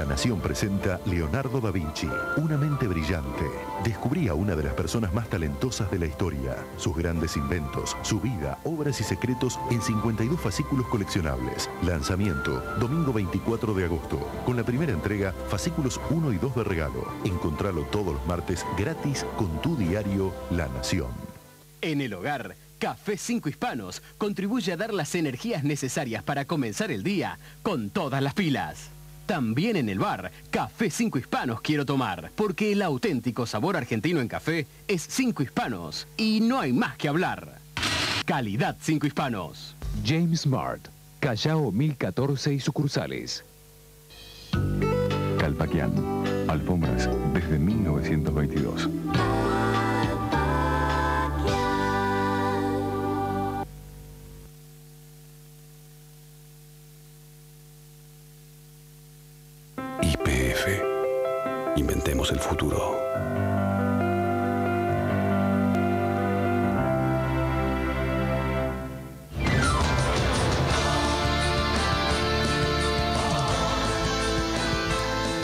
La Nación presenta Leonardo da Vinci, una mente brillante. Descubrí a una de las personas más talentosas de la historia, sus grandes inventos, su vida, obras y secretos en 52 fascículos coleccionables. Lanzamiento, domingo 24 de agosto, con la primera entrega, fascículos 1 y 2 de regalo. Encontralo todos los martes gratis con tu diario La Nación. En el hogar, Café 5 Hispanos contribuye a dar las energías necesarias para comenzar el día con todas las pilas. También en el bar, Café 5 Hispanos quiero tomar, porque el auténtico sabor argentino en café es 5 Hispanos y no hay más que hablar. Calidad 5 Hispanos. James Mart, Callao 1014 y sucursales. Calpaquian, alfombras desde 1922. Inventemos el futuro.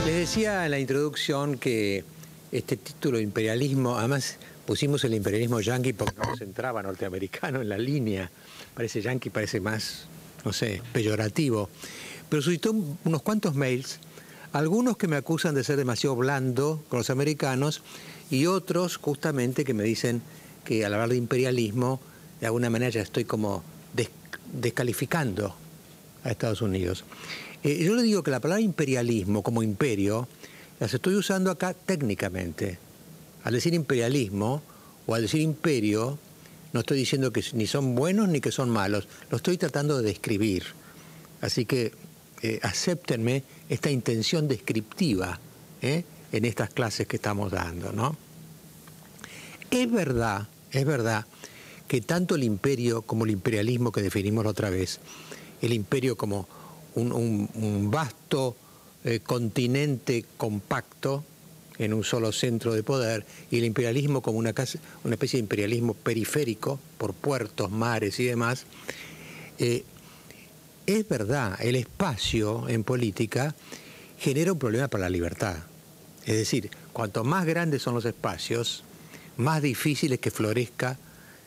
Les decía en la introducción que este título imperialismo, además pusimos el imperialismo yanqui porque no se entraba norteamericano en la línea. Parece yanqui, parece más, no sé, peyorativo. Pero suscitó unos cuantos mails algunos que me acusan de ser demasiado blando con los americanos y otros justamente que me dicen que al hablar de imperialismo, de alguna manera ya estoy como descalificando a Estados Unidos. Eh, yo le digo que la palabra imperialismo como imperio las estoy usando acá técnicamente. Al decir imperialismo o al decir imperio, no estoy diciendo que ni son buenos ni que son malos, lo estoy tratando de describir. Así que eh, acéptenme esta intención descriptiva ¿eh? en estas clases que estamos dando, ¿no? Es verdad, es verdad que tanto el imperio como el imperialismo que definimos otra vez, el imperio como un, vasto eh, continente compacto en un solo centro de poder y el imperialismo como una, una especie de imperialismo periférico por puertos, mares y demás, es verdad, el espacio en política genera un problema para la libertad. Es decir, cuanto más grandes son los espacios, más difícil es que florezca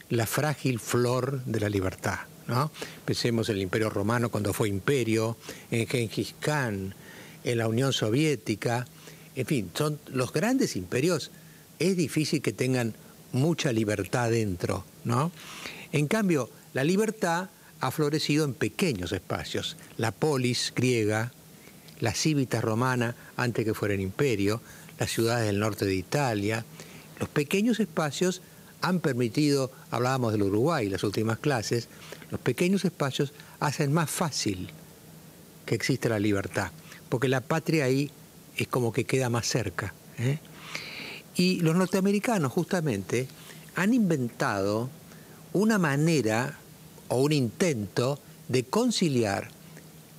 la frágil flor de la libertad. ¿no? Pensemos en el Imperio Romano cuando fue imperio, en Genghis Khan, en la Unión Soviética, en fin, son los grandes imperios, es difícil que tengan mucha libertad dentro, ¿no? En cambio, la libertad ha florecido en pequeños espacios. La polis griega, la civita romana antes que fuera el imperio, las ciudades del norte de Italia. Los pequeños espacios han permitido, hablábamos del Uruguay las últimas clases, los pequeños espacios hacen más fácil que exista la libertad, porque la patria ahí es como que queda más cerca. ¿eh? Y los norteamericanos justamente han inventado una manera o un intento de conciliar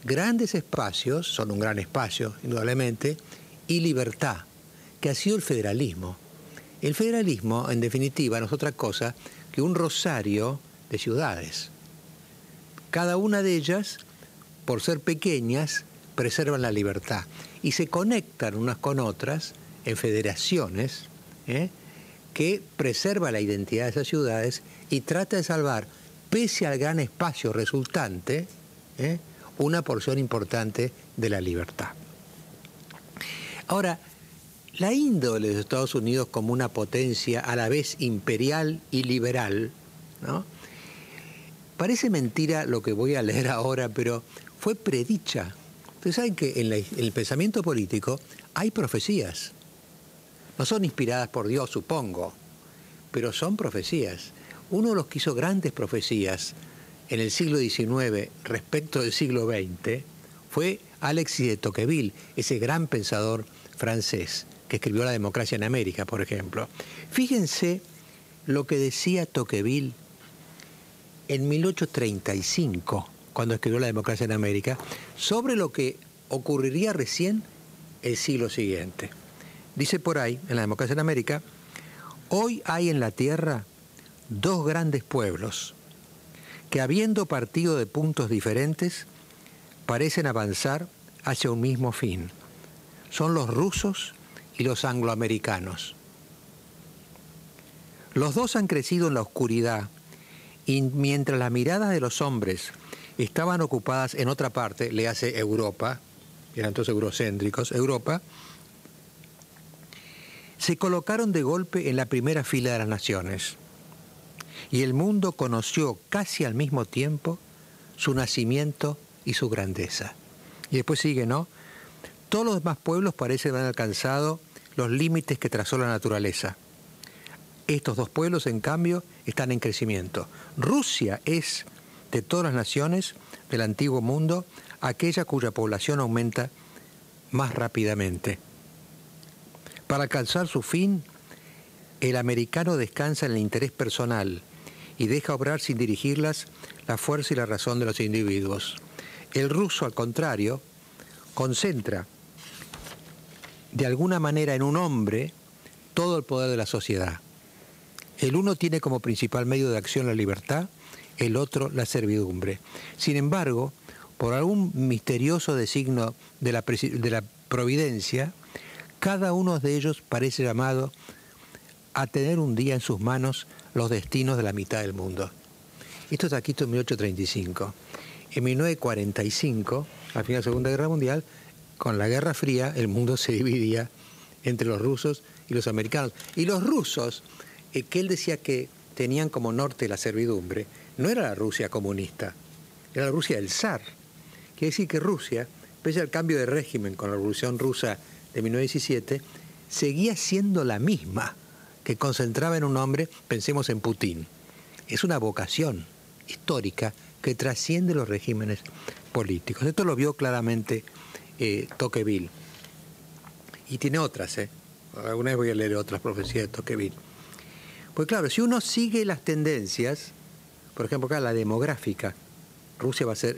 grandes espacios, son un gran espacio, indudablemente, y libertad, que ha sido el federalismo. El federalismo, en definitiva, no es otra cosa que un rosario de ciudades. Cada una de ellas, por ser pequeñas, preservan la libertad y se conectan unas con otras en federaciones ¿eh? que preserva la identidad de esas ciudades y trata de salvar pese al gran espacio resultante, ¿eh? una porción importante de la libertad. Ahora, la índole de Estados Unidos como una potencia a la vez imperial y liberal. Parece mentira lo que voy a leer ahora, pero fue predicha. Ustedes saben que en el pensamiento político hay profecías. No son inspiradas por Dios, supongo, pero son profecías uno de los que hizo grandes profecías en el siglo XIX respecto del siglo XX fue Alexis de Tocqueville, ese gran pensador francés que escribió La democracia en América, por ejemplo. Fíjense lo que decía Tocqueville en 1835, cuando escribió La democracia en América, sobre lo que ocurriría recién el siglo siguiente. Dice por ahí, en La democracia en América, hoy hay en la Tierra dos grandes pueblos que habiendo partido de puntos diferentes, parecen avanzar hacia un mismo fin, son los rusos y los angloamericanos. Los dos han crecido en la oscuridad y mientras las miradas de los hombres estaban ocupadas en otra parte, le hace Europa, eran todos eurocéntricos, Europa, se colocaron de golpe en la primera fila de las naciones. Y el mundo conoció casi al mismo tiempo su nacimiento y su grandeza. Y después sigue, ¿no? Todos los demás pueblos parecen haber alcanzado los límites que trazó la naturaleza. Estos dos pueblos, en cambio, están en crecimiento. Rusia es, de todas las naciones del antiguo mundo, aquella cuya población aumenta más rápidamente. Para alcanzar su fin, el americano descansa en el interés personal y deja obrar sin dirigirlas la fuerza y la razón de los individuos. El ruso, al contrario, concentra de alguna manera en un hombre todo el poder de la sociedad. El uno tiene como principal medio de acción la libertad, el otro la servidumbre. Sin embargo, por algún misterioso designo de la, de la providencia, cada uno de ellos parece llamado a tener un día en sus manos los destinos de la mitad del mundo. Esto está aquí en 1835. En 1945, al final de la Segunda Guerra Mundial, con la Guerra Fría, el mundo se dividía entre los rusos y los americanos. Y los rusos, eh, que él decía que tenían como norte la servidumbre, no era la Rusia comunista, era la Rusia del zar. Quiere decir que Rusia, pese al cambio de régimen con la Revolución Rusa de 1917 seguía siendo la misma, que concentraba en un hombre, pensemos en Putin. Es una vocación histórica que trasciende los regímenes políticos. Esto lo vio claramente eh, Tocqueville. Y tiene otras, ¿eh? Alguna vez voy a leer otras profecías de Tocqueville. Pues claro, si uno sigue las tendencias, por ejemplo, acá la demográfica, Rusia va a ser...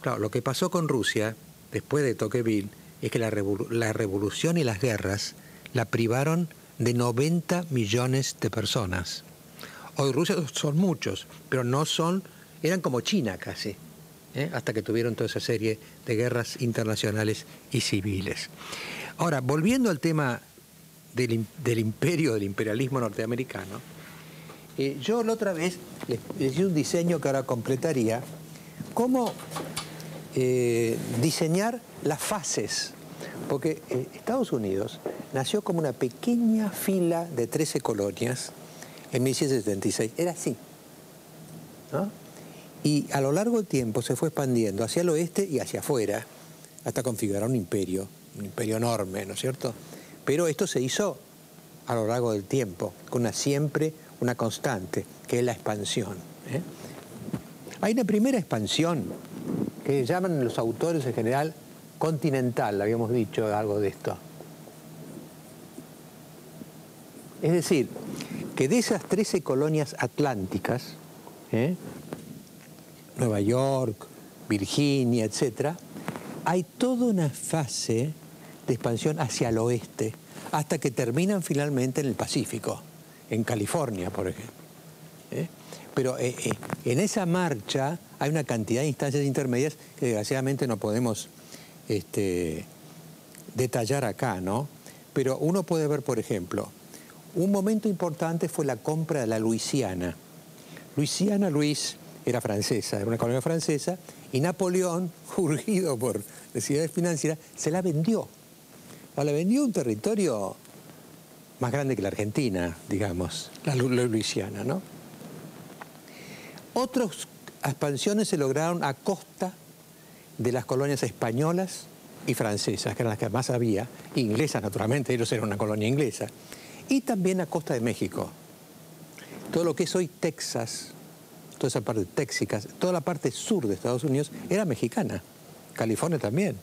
Claro, lo que pasó con Rusia después de Tocqueville es que la, revolución y las guerras la privaron de 90 millones de personas. Hoy Rusia son muchos, pero no son, eran como China casi, ¿eh? hasta que tuvieron toda esa serie de guerras internacionales y civiles. Ahora, volviendo al tema del, imperio, del imperialismo norteamericano, eh, yo la otra vez les, di un diseño que ahora completaría, cómo eh, diseñar las fases. Porque Estados Unidos nació como una pequeña fila de 13 colonias en 1776. Era así. Y a lo largo del tiempo se fue expandiendo hacia el oeste y hacia afuera, hasta configurar un imperio, un imperio enorme, ¿no es cierto? Pero esto se hizo a lo largo del tiempo, con una siempre una constante, que es la expansión. ¿eh? Hay una primera expansión que llaman los autores en general continental, habíamos dicho algo de esto. Es decir, que de esas 13 colonias atlánticas, ¿eh? Nueva York, Virginia, etc., hay toda una fase de expansión hacia el oeste, hasta que terminan finalmente en el Pacífico, en California, por ejemplo. ¿eh? Pero eh, en esa marcha hay una cantidad de instancias intermedias que desgraciadamente no podemos este, detallar acá, ¿no? Pero uno puede ver, por ejemplo, un momento importante fue la compra de la Luisiana. Luisiana, Luis, era francesa, era una colonia francesa, y Napoleón, urgido por necesidades financieras, se la vendió. La vendió un territorio más grande que la Argentina, digamos, la, la Luisiana, ¿no? Otras expansiones se lograron a costa de las colonias españolas y francesas, que eran las que más había, inglesas naturalmente, ellos eran una colonia inglesa, y también a costa de México. Todo lo que es hoy Texas, toda esa parte de toda la parte sur de Estados Unidos era mexicana, California también,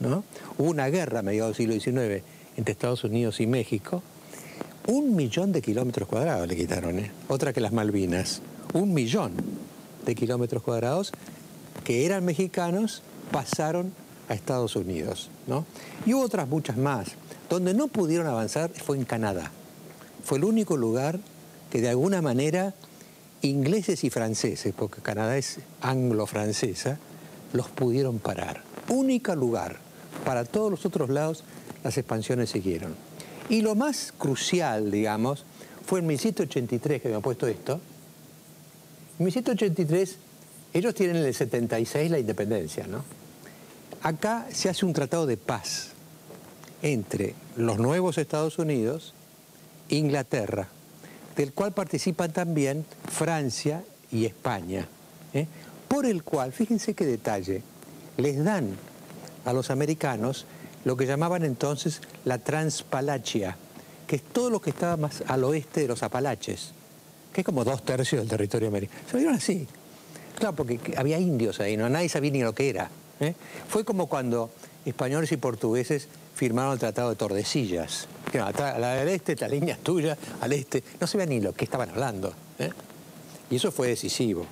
¿no? Hubo una guerra a mediados del siglo XIX entre Estados Unidos y México, un millón de kilómetros cuadrados le quitaron, ¿eh? otra que las Malvinas un millón de kilómetros cuadrados que eran mexicanos pasaron a Estados Unidos. ¿no? Y hubo otras muchas más. Donde no pudieron avanzar fue en Canadá. Fue el único lugar que de alguna manera ingleses y franceses, porque Canadá es anglo-francesa, los pudieron parar. Único lugar para todos los otros lados las expansiones siguieron. Y lo más crucial, digamos, fue en 1783 que me ha puesto esto. En 1783 ellos tienen en el 76 la independencia, ¿no? Acá se hace un tratado de paz entre los nuevos Estados Unidos Inglaterra, del cual participan también Francia y España, ¿eh? por el cual, fíjense qué detalle, les dan a los americanos lo que llamaban entonces la Transpalachia, que es todo lo que estaba más al oeste de los Apalaches, que es como dos tercios del territorio americano. Se lo así. Claro, porque había indios ahí, no nadie sabía ni lo que era. ¿eh? Fue como cuando españoles y portugueses firmaron el Tratado de Tordesillas. Que a la del este, la línea es tuya, al este, no sabía ni lo que estaban hablando. ¿eh? Y eso fue decisivo.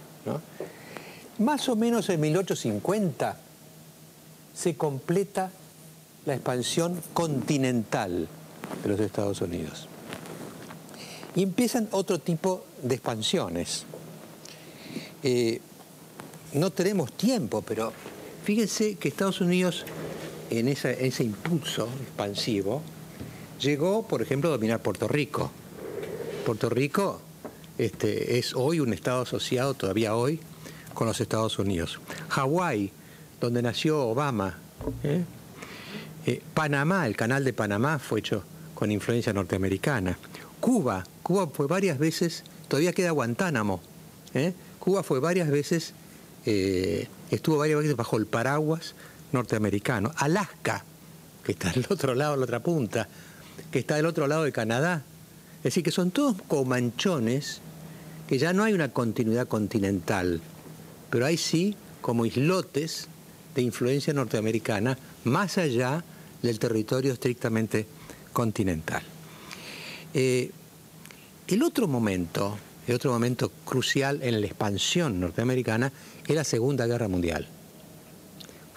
Más o menos en 1850 se completa la expansión continental de los Estados Unidos. Y empiezan otro tipo de expansiones. Eh, no tenemos tiempo, pero fíjense que Estados Unidos, en ese impulso expansivo, llegó, por ejemplo, a dominar Puerto Rico. Puerto Rico este, es hoy un Estado asociado, todavía hoy, con los Estados Unidos. Hawái, donde nació Obama. ¿eh? Eh, Panamá, el canal de Panamá fue hecho con influencia norteamericana. Cuba, Cuba fue varias veces, todavía queda Guantánamo. ¿eh? Cuba fue varias veces, estuvo varias veces bajo el paraguas norteamericano. Alaska, que está del otro lado, la otra punta, que está del otro lado de Canadá. Es decir, que son todos comanchones que ya no hay una continuidad continental, pero hay sí como islotes de influencia norteamericana más allá del territorio estrictamente continental. Eh, el otro momento, el otro momento crucial en la expansión norteamericana es la Segunda Guerra Mundial.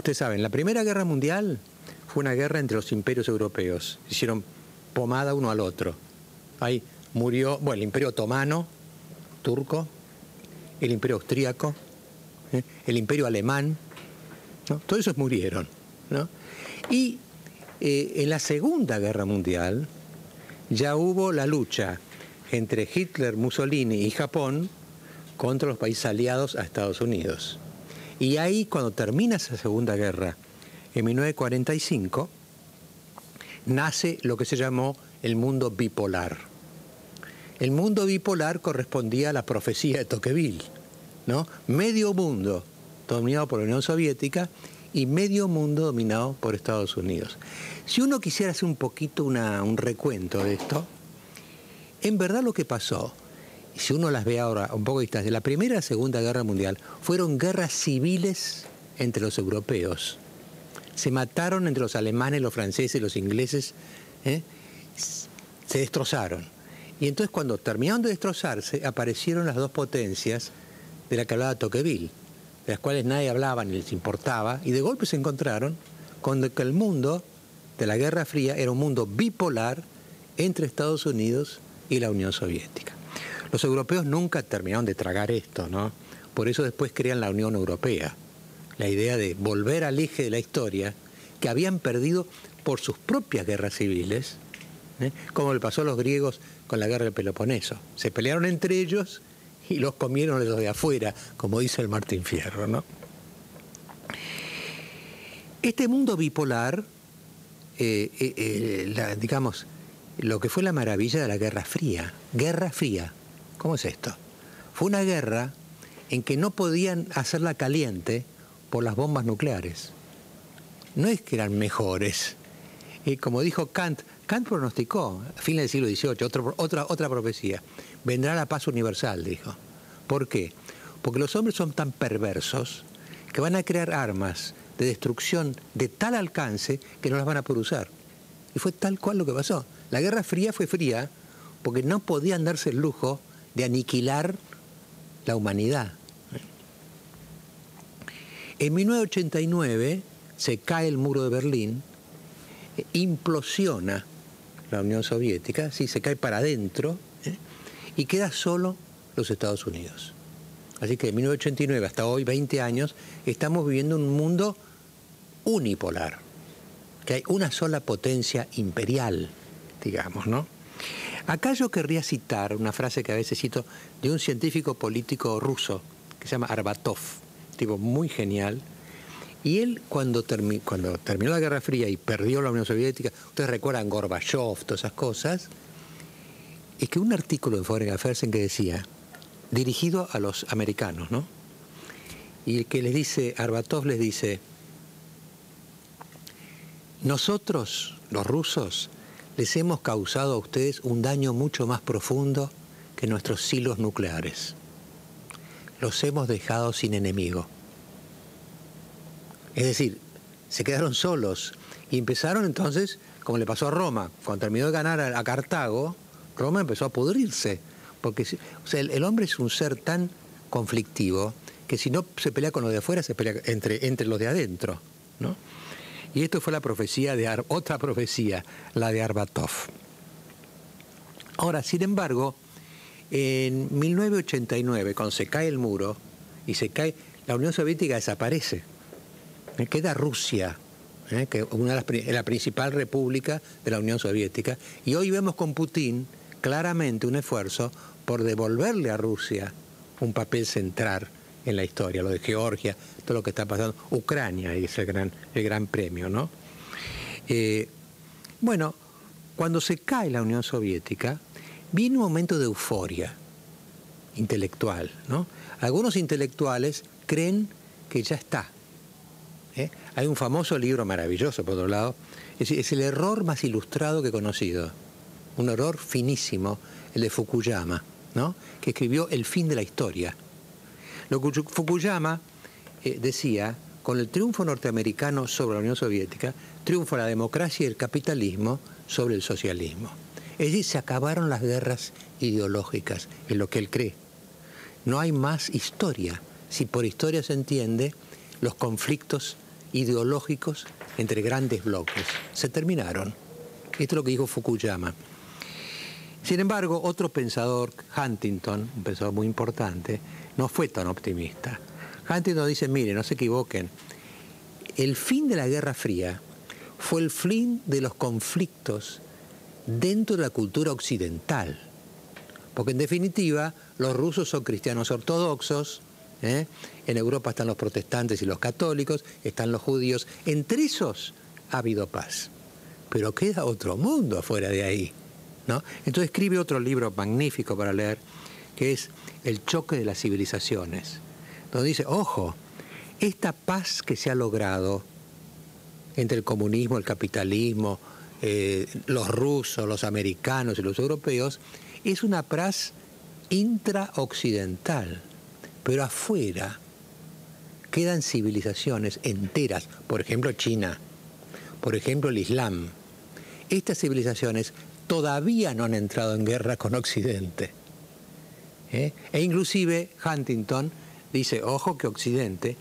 Ustedes saben, la Primera Guerra Mundial fue una guerra entre los imperios europeos. Hicieron pomada uno al otro. Ahí murió, bueno, el imperio otomano, turco, el imperio austríaco, ¿eh? el imperio alemán, todos esos murieron. Y eh, en la Segunda Guerra Mundial ya hubo la lucha entre Hitler, Mussolini y Japón contra los países aliados a Estados Unidos. Y ahí, cuando termina esa Segunda Guerra, en 1945, nace lo que se llamó el mundo bipolar. El mundo bipolar correspondía a la profecía de Tocqueville, ¿no? Medio mundo dominado por la Unión Soviética y medio mundo dominado por Estados Unidos. Si uno quisiera hacer un poquito un recuento de esto, en verdad lo que pasó, si uno las ve ahora un poco distantes, la Primera y Segunda Guerra Mundial fueron guerras civiles entre los europeos. Se mataron entre los alemanes, los franceses, los ingleses, ¿eh? se destrozaron. Y entonces cuando terminaron de destrozarse, aparecieron las dos potencias de la que hablaba Tocqueville, de las cuales nadie hablaba ni les importaba, y de golpe se encontraron con que el mundo de la Guerra Fría era un mundo bipolar entre Estados Unidos y la Unión Soviética. Los europeos nunca terminaron de tragar esto, ¿no? Por eso después crean la Unión Europea, la idea de volver al eje de la historia que habían perdido por sus propias guerras civiles, ¿eh? como le pasó a los griegos con la guerra del Peloponeso. Se pelearon entre ellos y los comieron los de afuera, como dice el Martín Fierro. ¿no? Este mundo bipolar, eh, eh, digamos, lo que fue la maravilla de la Guerra Fría. Guerra Fría. ¿Cómo es esto? Fue una guerra en que no podían hacerla caliente por las bombas nucleares. No es que eran mejores. Y como dijo Kant, Kant pronosticó, a fines del siglo XVIII, otra, otra profecía, vendrá la paz universal, dijo. ¿Por qué? Porque los hombres son tan perversos que van a crear armas de destrucción de tal alcance que no las van a poder usar. Y fue tal cual lo que pasó. La Guerra Fría fue fría porque no podían darse el lujo de aniquilar la humanidad. En 1989 se cae el muro de Berlín, implosiona la Unión Soviética, sí, se cae para adentro ¿eh? y queda solo los Estados Unidos. Así que de 1989 hasta hoy, 20 años, estamos viviendo un mundo unipolar. que hay una sola potencia imperial, digamos, ¿no? Acá yo querría citar una frase que a veces cito de un científico político ruso que se llama Arbatov, tipo muy genial. Y él cuando, terminó la Guerra Fría y perdió la Unión Soviética, ustedes recuerdan Gorbachev, todas esas cosas, es que un artículo en Foreign Affairs en que decía, dirigido a los americanos, ¿no? Y que les dice, Arbatov les dice, nosotros, los rusos, les hemos causado a ustedes un daño mucho más profundo que nuestros silos nucleares. Los hemos dejado sin enemigo. Es decir, se quedaron solos y empezaron entonces, como le pasó a Roma, cuando terminó de ganar a Cartago, Roma empezó a pudrirse, porque el, hombre es un ser tan conflictivo que si no se pelea con los de afuera, se pelea entre, entre los de adentro. ¿no? Y esto fue la profecía de otra profecía, la de Arbatov. Ahora, sin embargo, en 1989, cuando se cae el muro y se cae, la Unión Soviética desaparece. Eh, queda Rusia, eh, que una de la principal república de la Unión Soviética. Y hoy vemos con Putin claramente un esfuerzo por devolverle a Rusia un papel central en la historia, lo de Georgia, todo lo que está pasando, Ucrania es el gran, el gran premio, ¿no? Eh, bueno, cuando se cae la Unión Soviética, viene un momento de euforia intelectual, ¿no? Algunos intelectuales creen que ya está. ¿eh? Hay un famoso libro maravilloso, por otro lado, es, el error más ilustrado que he conocido, un error finísimo, el de Fukuyama, ¿no? que escribió El fin de la historia. Lo que Fukuyama eh, decía, con el triunfo norteamericano sobre la Unión Soviética, triunfa la democracia y el capitalismo sobre el socialismo. Es decir, se acabaron las guerras ideológicas, en lo que él cree. No hay más historia. Si por historia se entiende los conflictos ideológicos entre grandes bloques. Se terminaron. Esto es lo que dijo Fukuyama. Sin embargo, otro pensador, Huntington, un pensador muy importante, no fue tan optimista. Huntington dice, mire, no se equivoquen, el fin de la Guerra Fría fue el fin de los conflictos dentro de la cultura occidental. Porque en definitiva, los rusos son cristianos ortodoxos, ¿eh? en Europa están los protestantes y los católicos, están los judíos, entre esos ha habido paz. Pero queda otro mundo afuera de ahí. Entonces escribe otro libro magnífico para leer, que es El choque de las civilizaciones, donde dice, ojo, esta paz que se ha logrado entre el comunismo, el capitalismo, eh, los rusos, los americanos y los europeos, es una paz intraoccidental, pero afuera quedan civilizaciones enteras, por ejemplo China, por ejemplo el Islam. Estas civilizaciones todavía no han entrado en guerra con Occidente. ¿Eh? E inclusive Huntington dice, ojo que Occidente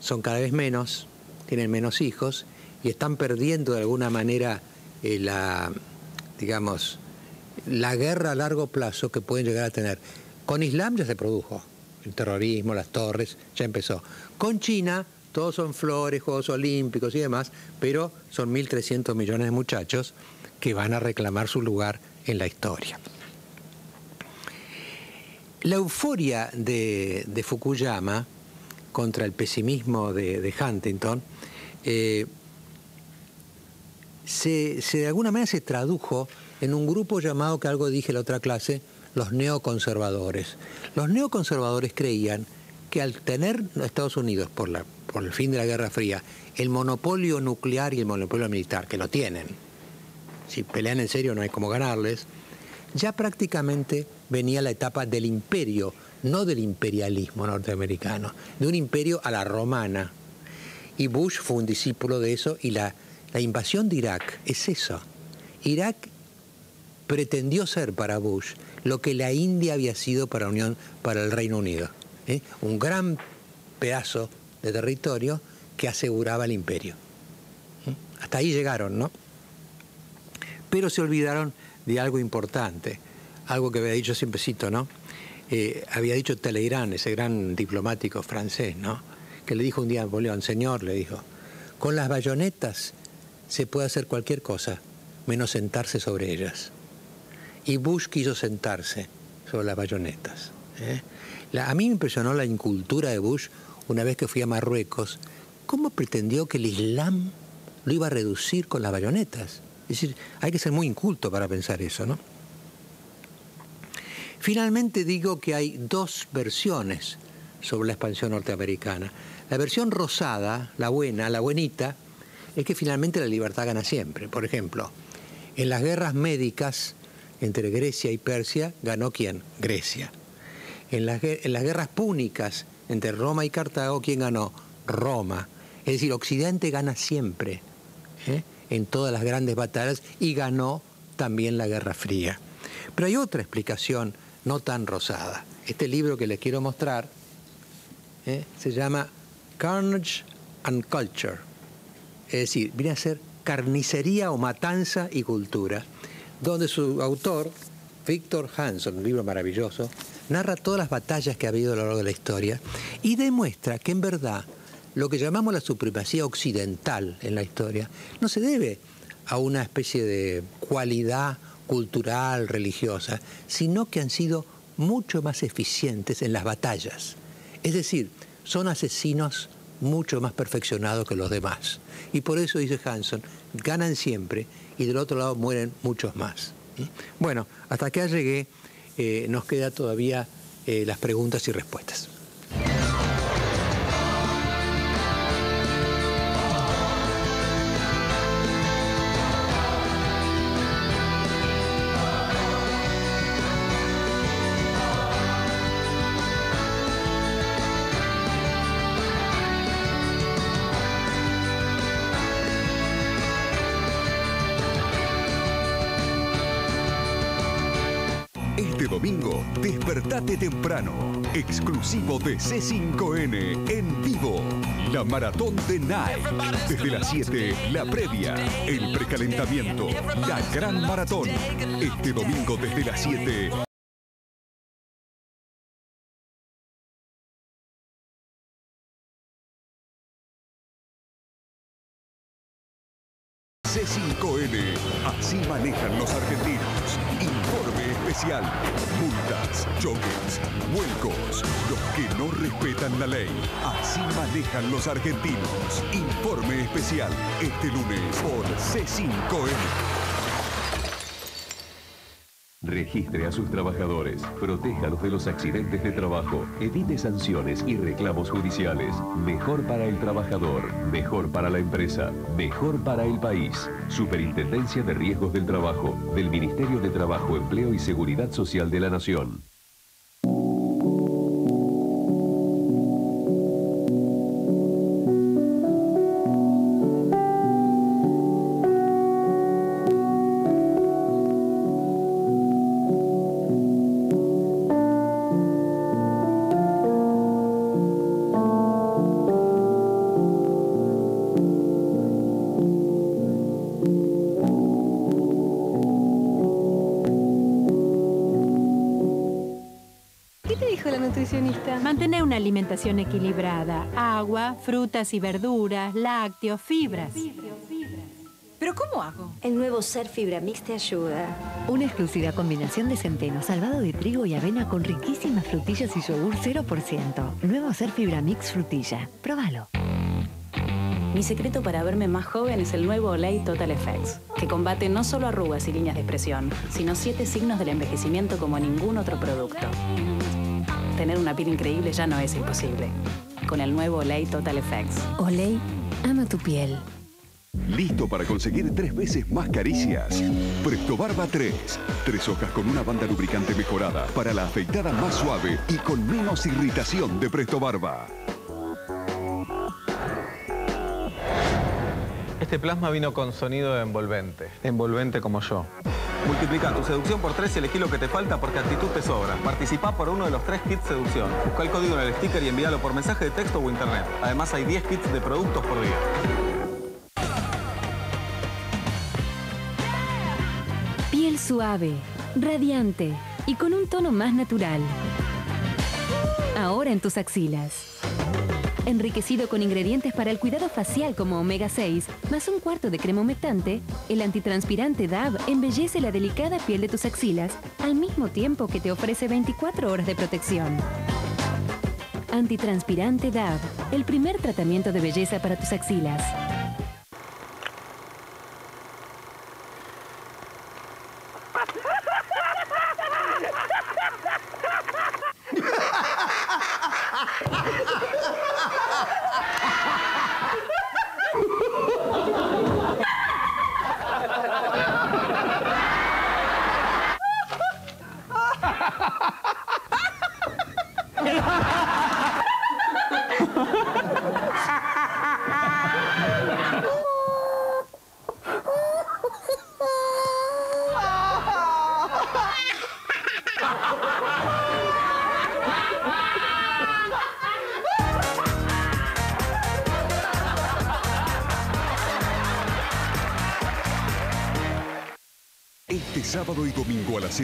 son cada vez menos, tienen menos hijos y están perdiendo de alguna manera eh, la, digamos, la guerra a largo plazo que pueden llegar a tener. Con Islam ya se produjo, el terrorismo, las torres, ya empezó. Con China todos son flores, Juegos Olímpicos y demás, pero son 1.300 millones de muchachos que van a reclamar su lugar en la historia. La euforia de, Fukuyama contra el pesimismo de, Huntington eh, se, de alguna manera se tradujo en un grupo llamado, que algo dije la otra clase, los neoconservadores. Los neoconservadores creían que al tener Estados Unidos, por, por el fin de la Guerra Fría, el monopolio nuclear y el monopolio militar, que lo tienen, si pelean en serio no hay como ganarles, ya prácticamente venía la etapa del imperio, no del imperialismo norteamericano, de un imperio a la romana. Y Bush fue un discípulo de eso y la, invasión de Irak es eso. Irak pretendió ser para Bush lo que la India había sido para, Unión, para el Reino Unido. ¿eh? Un gran pedazo de territorio que aseguraba el imperio. ¿eh? Hasta ahí llegaron, ¿no? pero se olvidaron de algo importante, algo que había dicho siemprecito, ¿no? Eh, había dicho Talleyrand, ese gran diplomático francés, ¿no? Que le dijo un día a Napoleón, señor, le dijo, con las bayonetas se puede hacer cualquier cosa menos sentarse sobre ellas. Y Bush quiso sentarse sobre las bayonetas. ¿eh? a mí me impresionó la incultura de Bush una vez que fui a Marruecos. ¿Cómo pretendió que el Islam lo iba a reducir con las bayonetas? Es decir, hay que ser muy inculto para pensar eso, ¿no? Finalmente digo que hay dos versiones sobre la expansión norteamericana. La versión rosada, la buena, la buenita, es que finalmente la libertad gana siempre. Por ejemplo, en las guerras médicas entre Grecia y Persia, ganó quién? Grecia. En las, guerras púnicas entre Roma y Cartago, ¿quién ganó? Roma. Es decir, Occidente gana siempre ¿eh? En todas las grandes batallas y ganó también la Guerra Fría. Pero hay otra explicación no tan rosada. Este libro que les quiero mostrar ¿eh? se llama Carnage and Culture. Es decir, viene a ser carnicería o matanza y cultura, donde su autor, Victor Hanson, un libro maravilloso, narra todas las batallas que ha habido a lo largo de la historia y demuestra que en verdad lo que llamamos la supremacía occidental en la historia no se debe a una especie de cualidad cultural, religiosa, sino que han sido mucho más eficientes en las batallas. Es decir, son asesinos mucho más perfeccionados que los demás. Y por eso, dice Hanson, ganan siempre y del otro lado mueren muchos más. Bueno, hasta acá llegué, eh, nos queda todavía eh, las preguntas y respuestas. Temprano, exclusivo de C5N en vivo. La maratón de Nike. Desde las 7, la previa, el precalentamiento, la gran maratón. Este domingo desde las 7. C5N. Así manejan los argentinos. Multas, choques, vuelcos. Los que no respetan la ley. Así manejan los argentinos. Informe especial. Este lunes por C5N. Registre a sus trabajadores, protéjalos de los accidentes de trabajo, evite sanciones y reclamos judiciales. Mejor para el trabajador, mejor para la empresa, mejor para el país. Superintendencia de Riesgos del Trabajo, del Ministerio de Trabajo, Empleo y Seguridad Social de la Nación. Alimentación equilibrada, agua, frutas y verduras, lácteos, fibras. ¿Pero cómo hago? El nuevo Ser Fibra Mix te ayuda. Una exclusiva combinación de centeno, salvado de trigo y avena con riquísimas frutillas y yogur 0%. Nuevo Ser Fibra Mix Frutilla. Próbalo. Mi secreto para verme más joven es el nuevo Olay Total Effects, que combate no solo arrugas y líneas de expresión, sino siete signos del envejecimiento como ningún otro producto tener una piel increíble ya no es imposible. Con el nuevo Olay Total Effects. Olay, ama tu piel. Listo para conseguir tres veces más caricias. Presto Barba 3. Tres hojas con una banda lubricante mejorada para la afeitada más suave y con menos irritación de Presto Barba. Este plasma vino con sonido envolvente. Envolvente como yo. Multiplica tu seducción por tres y elegí lo que te falta porque actitud te sobra. Participa por uno de los tres kits seducción. Busca el código en el sticker y envíalo por mensaje de texto o internet. Además hay 10 kits de productos por día. Piel suave, radiante y con un tono más natural. Ahora en tus axilas. Enriquecido con ingredientes para el cuidado facial como omega 6, más un cuarto de crema humectante, el antitranspirante DAB embellece la delicada piel de tus axilas al mismo tiempo que te ofrece 24 horas de protección. Antitranspirante DAB, el primer tratamiento de belleza para tus axilas.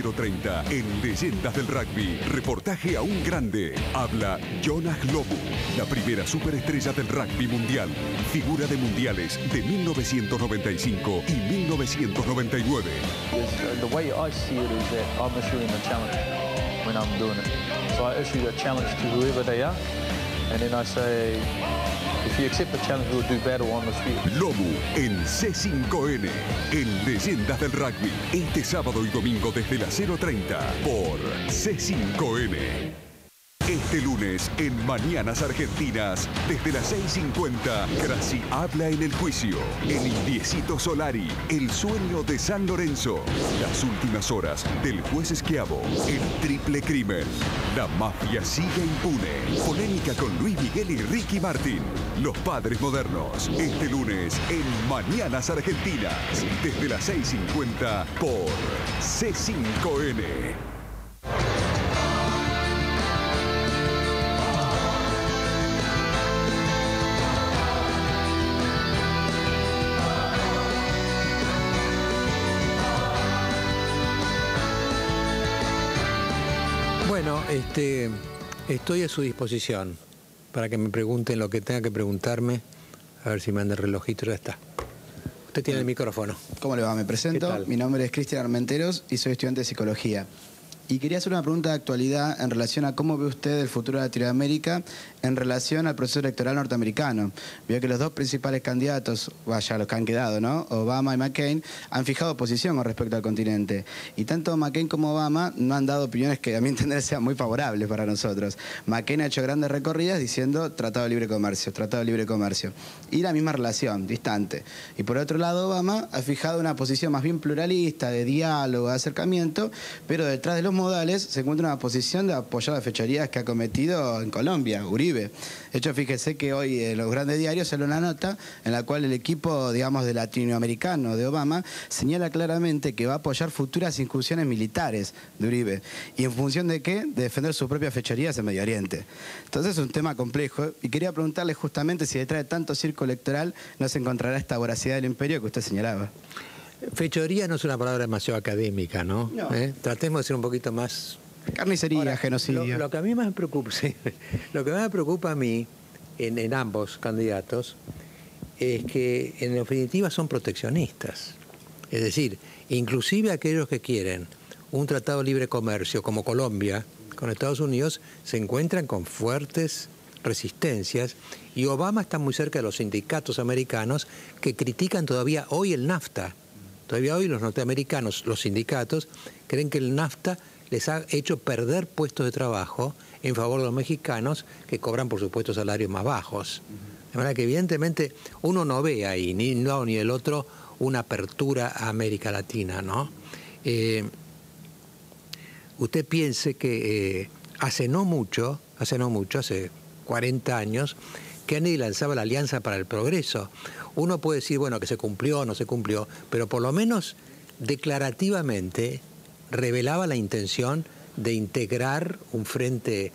0.30 en Leyendas del Rugby, reportaje a un grande. Habla Jonas Lobu, la primera superestrella del rugby mundial, figura de mundiales de 1995 y 1999. the way I see it is that I'm issuing a challenge when I'm doing it. So I issue a challenge to whoever they are, and then I say, Lobu en C5N, en Leyendas del Rugby, este sábado y domingo desde las 0.30 por C5N. Este lunes en Mañanas Argentinas, desde las 6.50, Graci habla en el juicio. El Indiecito Solari, el sueño de San Lorenzo. Las últimas horas del juez esquiavo, el triple crimen. La mafia sigue impune. Polémica con Luis Miguel y Ricky Martin. Los padres modernos. Este lunes en Mañanas Argentinas, desde las 6.50 por C5N. Bueno, este, estoy a su disposición para que me pregunten lo que tenga que preguntarme. A ver si me anda el relojito, ya está. Usted tiene el micrófono. ¿Cómo le va? Me presento. Mi nombre es Cristian Armenteros y soy estudiante de psicología. Y quería hacer una pregunta de actualidad en relación a cómo ve usted el futuro de Latinoamérica en relación al proceso electoral norteamericano. Vio que los dos principales candidatos, vaya, los que han quedado, ¿no? Obama y McCain, han fijado posición con respecto al continente. Y tanto McCain como Obama no han dado opiniones que a mi entender sean muy favorables para nosotros. McCain ha hecho grandes recorridas diciendo Tratado de Libre Comercio, Tratado de Libre Comercio. Y la misma relación, distante. Y por otro lado, Obama ha fijado una posición más bien pluralista, de diálogo, de acercamiento, pero detrás de los modales se encuentra una posición de apoyar las fechorías que ha cometido en Colombia, Uribe. De hecho, fíjese que hoy en los grandes diarios sale una nota en la cual el equipo, digamos, de latinoamericano de Obama señala claramente que va a apoyar futuras incursiones militares de Uribe. ¿Y en función de qué? De defender sus propias fechorías en Medio Oriente. Entonces es un tema complejo y quería preguntarle justamente si detrás de tanto circo electoral no se encontrará esta voracidad del imperio que usted señalaba. Fechoría no es una palabra demasiado académica, ¿no? No. ¿Eh? Tratemos de ser un poquito más... Carnicería, Ahora, genocidio. Lo, lo que a mí más me preocupa, sí, lo que más me preocupa a mí en, en ambos candidatos es que en definitiva son proteccionistas. Es decir, inclusive aquellos que quieren un tratado de libre comercio como Colombia con Estados Unidos se encuentran con fuertes resistencias y Obama está muy cerca de los sindicatos americanos que critican todavía hoy el NAFTA. Todavía hoy los norteamericanos, los sindicatos, creen que el NAFTA les ha hecho perder puestos de trabajo en favor de los mexicanos que cobran, por supuesto, salarios más bajos. De manera que evidentemente uno no ve ahí, ni un lado ni el otro, una apertura a América Latina, ¿no? Eh, usted piense que eh, hace no mucho, hace no mucho, hace 40 años, Kennedy lanzaba la Alianza para el Progreso. Uno puede decir, bueno, que se cumplió o no se cumplió, pero por lo menos declarativamente revelaba la intención de integrar un frente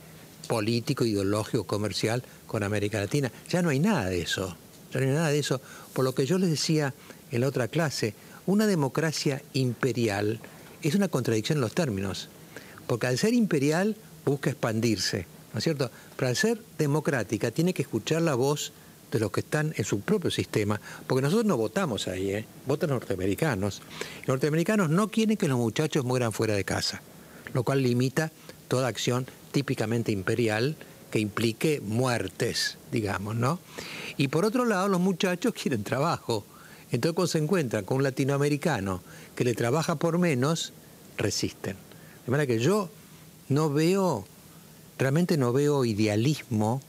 político, ideológico, comercial con América Latina. Ya no hay nada de eso, ya no hay nada de eso. Por lo que yo les decía en la otra clase, una democracia imperial es una contradicción en los términos, porque al ser imperial busca expandirse, ¿no es cierto? Para ser democrática tiene que escuchar la voz de los que están en su propio sistema, porque nosotros no votamos ahí, ¿eh? votan norteamericanos. Los norteamericanos no quieren que los muchachos mueran fuera de casa, lo cual limita toda acción típicamente imperial que implique muertes, digamos, ¿no? Y por otro lado, los muchachos quieren trabajo. Entonces, cuando se encuentran con un latinoamericano que le trabaja por menos, resisten. De manera que yo no veo, realmente no veo idealismo,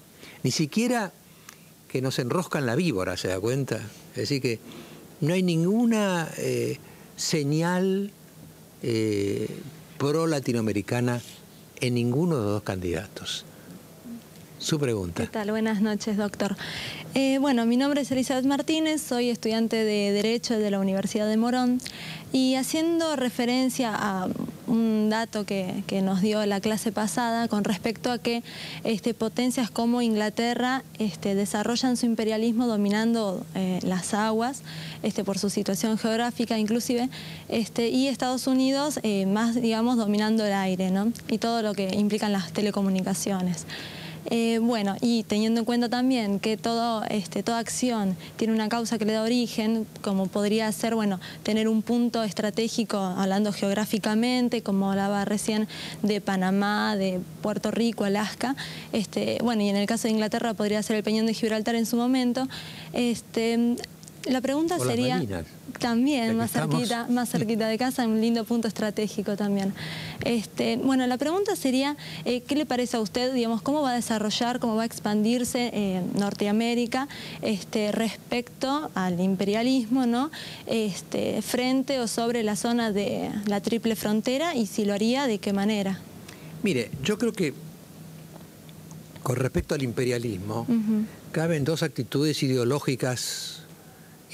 ni siquiera que nos enroscan la víbora, ¿se da cuenta? Es decir, que no hay ninguna eh, señal eh, pro-latinoamericana en ninguno de los dos candidatos. Su pregunta. ¿Qué tal? Buenas noches, doctor. Eh, bueno, mi nombre es Elizabeth Martínez, soy estudiante de Derecho de la Universidad de Morón y haciendo referencia a un dato que, nos dio la clase pasada con respecto a que este, potencias como Inglaterra este, desarrollan su imperialismo dominando eh, las aguas este, por su situación geográfica inclusive este, y Estados Unidos eh, más digamos dominando el aire ¿no? y todo lo que implican las telecomunicaciones. Eh, bueno, y teniendo en cuenta también que todo, este, toda acción tiene una causa que le da origen, como podría ser, bueno, tener un punto estratégico, hablando geográficamente, como hablaba recién de Panamá, de Puerto Rico, Alaska, este, bueno, y en el caso de Inglaterra podría ser el Peñón de Gibraltar en su momento, este, la pregunta sería también más cerquita, más cerquita de casa, un lindo punto estratégico también. Este, bueno, la pregunta sería, eh, ¿qué le parece a usted, digamos, cómo va a desarrollar, cómo va a expandirse eh, Norteamérica este, respecto al imperialismo, ¿no? Este, frente o sobre la zona de la triple frontera y si lo haría, de qué manera? Mire, yo creo que con respecto al imperialismo, caben dos actitudes ideológicas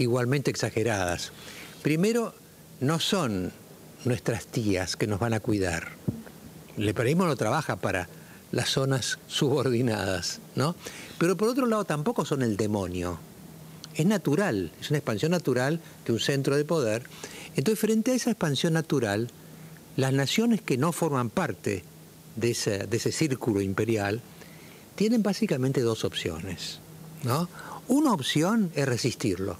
igualmente exageradas. Primero, no son nuestras tías que nos van a cuidar. El imperialismo no trabaja para las zonas subordinadas, ¿no? Pero por otro lado tampoco son el demonio. Es natural, es una expansión natural de un centro de poder. Entonces, frente a esa expansión natural, las naciones que no forman parte de ese, de ese círculo imperial tienen básicamente dos opciones. ¿no? Una opción es resistirlo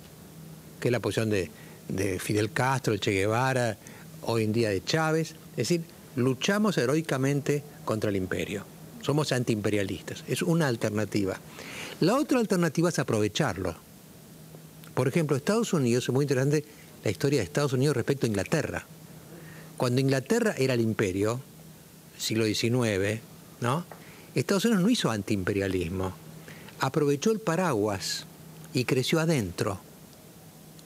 que es la posición de, Fidel Castro, Che Guevara, hoy en día de Chávez. Es decir, luchamos heroicamente contra el imperio. Somos antiimperialistas. Es una alternativa. La otra alternativa es aprovecharlo. Por ejemplo, Estados Unidos, es muy interesante la historia de Estados Unidos respecto a Inglaterra. Cuando Inglaterra era el imperio, siglo XIX, ¿no? Estados Unidos no hizo antiimperialismo. Aprovechó el paraguas y creció adentro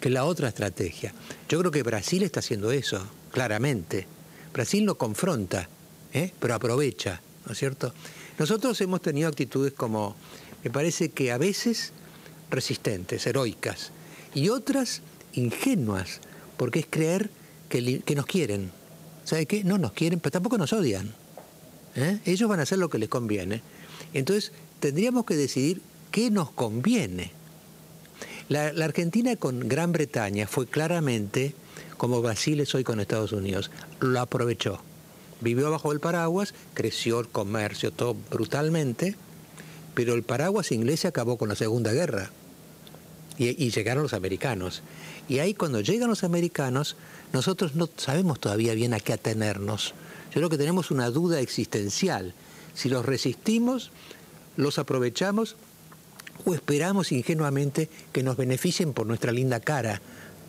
es la otra estrategia. Yo creo que Brasil está haciendo eso, claramente. Brasil no confronta, ¿eh? pero aprovecha, ¿no es cierto? Nosotros hemos tenido actitudes como, me parece que a veces resistentes, heroicas, y otras ingenuas, porque es creer que, nos quieren. ¿Sabe qué? No nos quieren, pero tampoco nos odian. ¿eh? Ellos van a hacer lo que les conviene. Entonces, tendríamos que decidir qué nos conviene. La, Argentina con Gran Bretaña fue claramente como Brasil es hoy con Estados Unidos. Lo aprovechó. Vivió bajo el paraguas, creció el comercio, todo brutalmente, pero el paraguas inglés se acabó con la Segunda Guerra. Y, llegaron los americanos. Y ahí cuando llegan los americanos, nosotros no sabemos todavía bien a qué atenernos. Yo creo que tenemos una duda existencial. Si los resistimos, los aprovechamos o esperamos ingenuamente que nos beneficien por nuestra linda cara,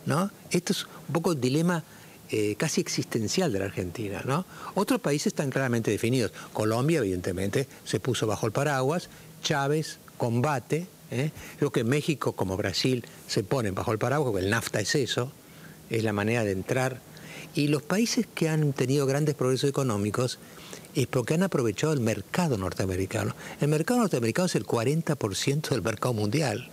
¿no? Esto es un poco el dilema eh, casi existencial de la Argentina, ¿no? Otros países están claramente definidos. Colombia, evidentemente, se puso bajo el paraguas, Chávez combate, ¿eh? creo que México como Brasil se ponen bajo el paraguas, porque el NAFTA es eso, es la manera de entrar. Y los países que han tenido grandes progresos económicos es porque han aprovechado el mercado norteamericano. El mercado norteamericano es el 40% del mercado mundial.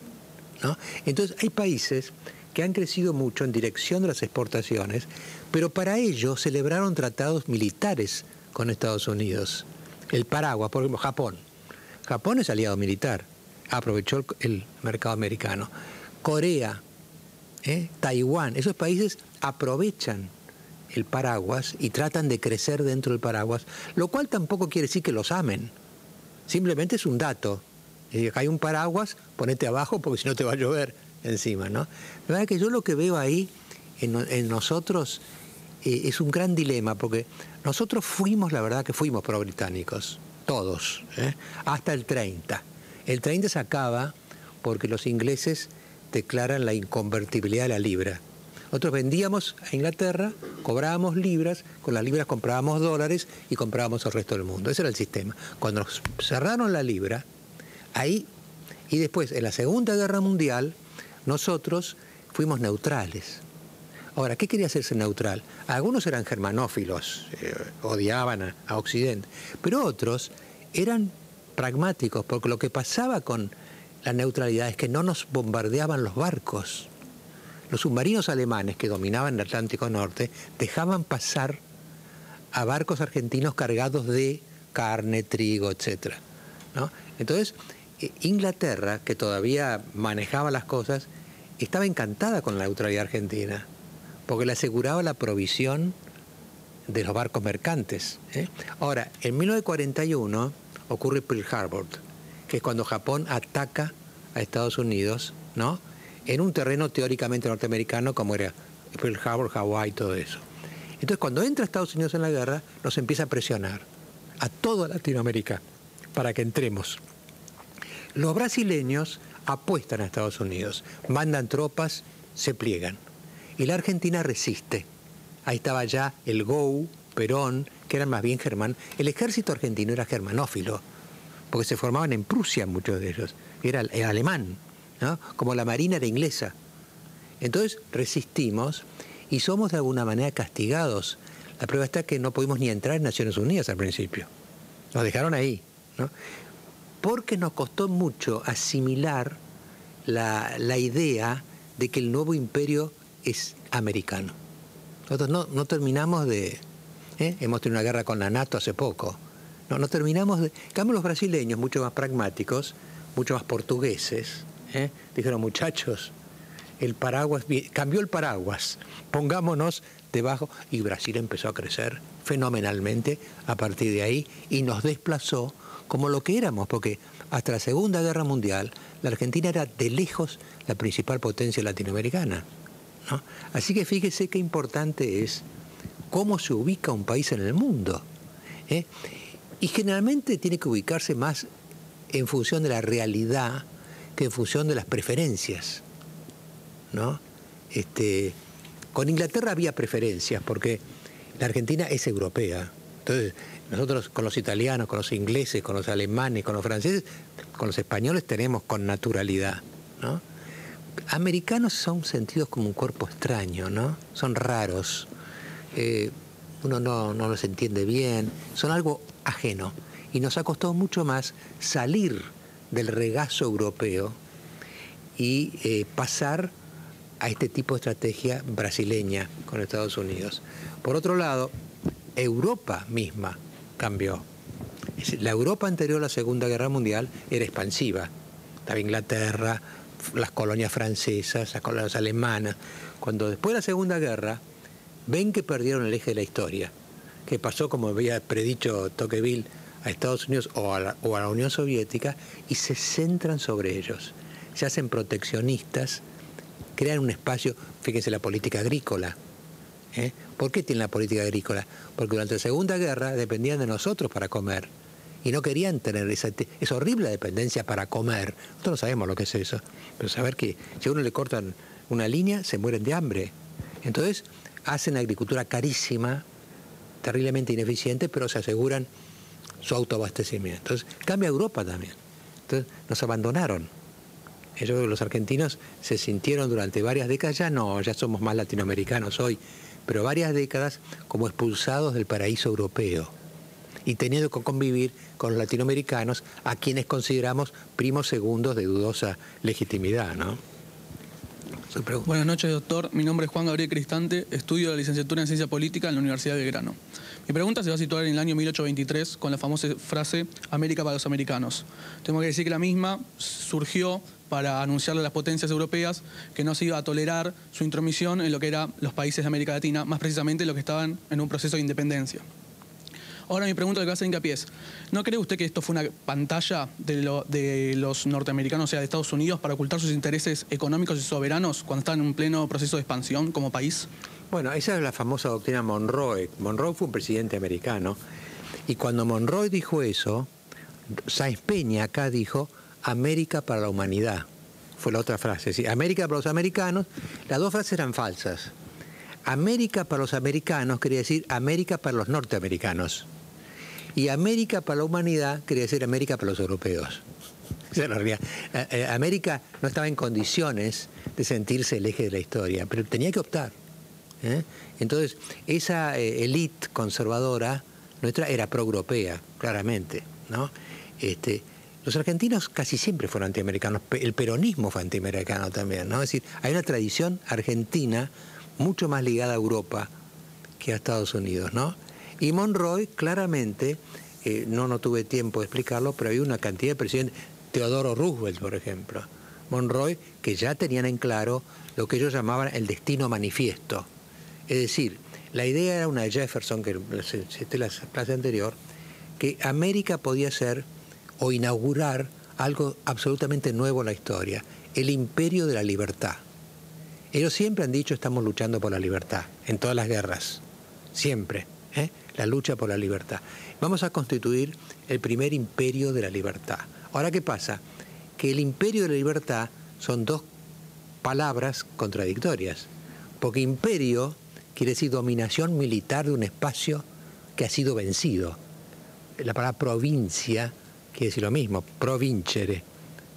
Entonces hay países que han crecido mucho en dirección de las exportaciones, pero para ello celebraron tratados militares con Estados Unidos. El paraguas, por ejemplo, Japón. Japón es aliado militar, aprovechó el mercado americano. Corea, ¿eh? Taiwán, esos países aprovechan el paraguas y tratan de crecer dentro del paraguas, lo cual tampoco quiere decir que los amen. Simplemente es un dato. Hay un paraguas, ponete abajo porque si no te va a llover encima, ¿no? La verdad que yo lo que veo ahí en, nosotros eh, es un gran dilema, porque nosotros fuimos, la verdad que fuimos pro-británicos, todos, ¿eh? hasta el 30. El 30 se acaba porque los ingleses declaran la inconvertibilidad de la libra. Nosotros vendíamos a Inglaterra, cobrábamos libras, con las libras comprábamos dólares y comprábamos el resto del mundo. Ese era el sistema. Cuando nos cerraron la libra, ahí, y después en la Segunda Guerra Mundial, nosotros fuimos neutrales. Ahora, ¿qué quería hacerse neutral? Algunos eran germanófilos, eh, odiaban a, Occidente, pero otros eran pragmáticos, porque lo que pasaba con la neutralidad es que no nos bombardeaban los barcos. Los submarinos alemanes que dominaban el Atlántico Norte dejaban pasar a barcos argentinos cargados de carne, trigo, etc. Entonces, eh, Inglaterra, que todavía manejaba las cosas, estaba encantada con la neutralidad argentina, porque le aseguraba la provisión de los barcos mercantes. ¿eh? Ahora, en 1941 ocurre Pearl Harbor, que es cuando Japón ataca a Estados Unidos, ¿no? En un terreno teóricamente norteamericano como era Pearl Harbor, Hawái, todo eso. Entonces, cuando entra Estados Unidos en la guerra, nos empieza a presionar a toda Latinoamérica para que entremos. Los brasileños apuestan a Estados Unidos, mandan tropas, se pliegan. Y la Argentina resiste. Ahí estaba ya el GOU, Perón, que eran más bien germán. El ejército argentino era germanófilo, porque se formaban en Prusia muchos de ellos. Era, alemán, ¿no? como la marina era inglesa. Entonces resistimos y somos de alguna manera castigados. La prueba está que no pudimos ni entrar en Naciones Unidas al principio. Nos dejaron ahí. ¿no? porque nos costó mucho asimilar la, idea de que el nuevo imperio es americano. Nosotros no, terminamos de... ¿eh? Hemos tenido una guerra con la NATO hace poco. No, no terminamos de... cambio, los brasileños, mucho más pragmáticos, mucho más portugueses, ¿eh? dijeron, muchachos, el paraguas, cambió el paraguas, pongámonos debajo. Y Brasil empezó a crecer fenomenalmente a partir de ahí y nos desplazó como lo que éramos, porque hasta la Segunda Guerra Mundial la Argentina era de lejos la principal potencia latinoamericana. Así que fíjese qué importante es cómo se ubica un país en el mundo. ¿eh? Y generalmente tiene que ubicarse más en función de la realidad que en función de las preferencias. ¿no? Este, con Inglaterra había preferencias porque la Argentina es europea. Entonces, nosotros con los italianos, con los ingleses, con los alemanes, con los franceses, con los españoles tenemos con naturalidad, ¿no? Americanos son sentidos como un cuerpo extraño, ¿no? Son raros. Eh, uno no, los entiende bien, son algo ajeno. Y nos ha costado mucho más salir del regazo europeo y eh, pasar a este tipo de estrategia brasileña con Estados Unidos. Por otro lado, Europa misma cambió. La Europa anterior a la Segunda Guerra Mundial era expansiva. Estaba Inglaterra, las colonias francesas, las colonias alemanas. Cuando después de la Segunda Guerra ven que perdieron el eje de la historia, que pasó, como había predicho Tocqueville, a Estados Unidos o a, la, Unión Soviética, y se centran sobre ellos. Se hacen proteccionistas, crean un espacio, fíjense la política agrícola, ¿eh? ¿Por qué tienen la política agrícola? Porque durante la Segunda Guerra dependían de nosotros para comer. Y no querían tener esa, horrible dependencia para comer. Nosotros no sabemos lo que es eso. Pero saber que si a uno le cortan una línea, se mueren de hambre. Entonces, hacen agricultura carísima, terriblemente ineficiente, pero se aseguran su autoabastecimiento. Entonces, cambia Europa también. Entonces, nos abandonaron. Ellos, los argentinos, se sintieron durante varias décadas, ya no, ya somos más latinoamericanos hoy, pero varias décadas como expulsados del paraíso europeo y teniendo que convivir con los latinoamericanos a quienes consideramos primos segundos de dudosa legitimidad, ¿no? Buenas noches, doctor. Mi nombre es Juan Gabriel Cristante, estudio la licenciatura en Ciencia Política en la Universidad de Grano. Mi pregunta se va a situar en el año 1823 con la famosa frase América para los americanos. Tengo que decir que la misma surgió para anunciarle a las potencias europeas que no se iba a tolerar su intromisión en lo que eran los países de América Latina, más precisamente los que estaban en un proceso de independencia. Ahora mi pregunta que va a hacer hincapié es, ¿no cree usted que esto fue una pantalla de, de los norteamericanos, o sea, de Estados Unidos, para ocultar sus intereses económicos y soberanos cuando están en un pleno proceso de expansión como país? Bueno, esa es la famosa doctrina Monroe. Monroe fue un presidente americano y cuando Monroe dijo eso, Sáenz Peña acá dijo América para la humanidad. Fue la otra frase. ¿sí? América para los americanos. Las dos frases eran falsas. América para los americanos quería decir América para los norteamericanos. Y América para la humanidad quería decir América para los europeos. Eh, eh, América no estaba en condiciones de sentirse el eje de la historia, pero tenía que optar. ¿Eh? Entonces, esa élite conservadora nuestra era pro-europea, claramente. ¿no? Este, los argentinos casi siempre fueron antiamericanos, el peronismo fue antiamericano también, ¿no? Es decir, hay una tradición argentina mucho más ligada a Europa que a Estados Unidos, ¿no? Y Monroy, claramente, eh, no, no tuve tiempo de explicarlo, pero había una cantidad de presidentes, Teodoro Roosevelt, por ejemplo, Monroy, que ya tenían en claro lo que ellos llamaban el destino manifiesto. Es decir, la idea era una de Jefferson, que cité la clase anterior, que América podía ser o inaugurar algo absolutamente nuevo en la historia, el imperio de la libertad. Ellos siempre han dicho estamos luchando por la libertad, en todas las guerras, siempre, ¿eh? la lucha por la libertad. Vamos a constituir el primer imperio de la libertad. Ahora, ¿qué pasa? Que el imperio de la libertad son dos palabras contradictorias, porque imperio quiere decir dominación militar de un espacio que ha sido vencido. La palabra provincia quiere decir lo mismo, provincere,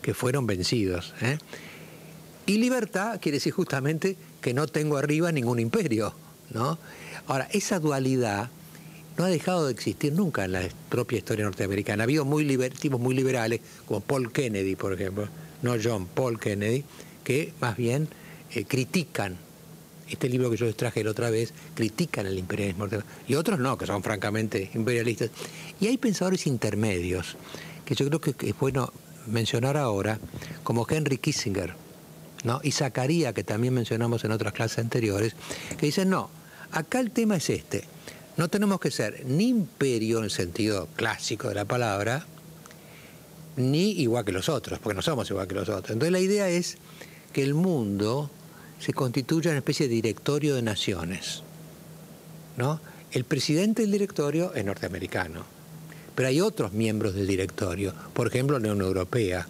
que fueron vencidos. ¿eh? Y libertad quiere decir justamente que no tengo arriba ningún imperio. ¿no? Ahora, esa dualidad no ha dejado de existir nunca en la propia historia norteamericana. Ha habido muy tipos muy liberales, como Paul Kennedy, por ejemplo, no John, Paul Kennedy, que más bien eh, critican, este libro que yo les traje la otra vez, critican el imperialismo Y otros no, que son francamente imperialistas. Y hay pensadores intermedios, que yo creo que es bueno mencionar ahora, como Henry Kissinger, y Zacarías, que también mencionamos en otras clases anteriores, que dicen, no, acá el tema es este, no tenemos que ser ni imperio en el sentido clásico de la palabra, ni igual que los otros, porque no somos igual que los otros. Entonces la idea es que el mundo se constituya en una especie de directorio de naciones. ¿no? El presidente del directorio es norteamericano, pero hay otros miembros del directorio, por ejemplo la Unión Europea,